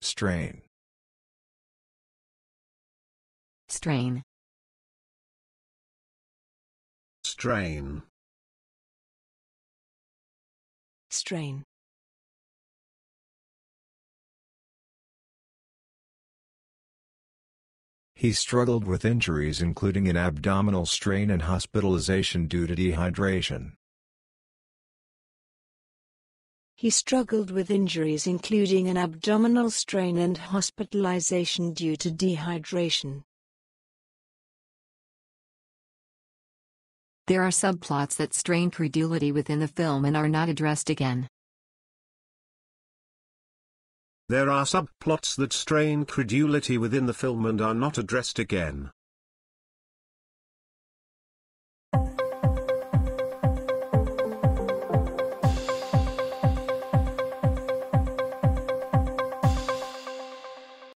Strain. strain, strain, strain, He struggled with injuries including an abdominal strain and hospitalization due to dehydration. He struggled with injuries including an abdominal strain and hospitalization due to dehydration. There are subplots that strain credulity within the film and are not addressed again. There are subplots that strain credulity within the film and are not addressed again.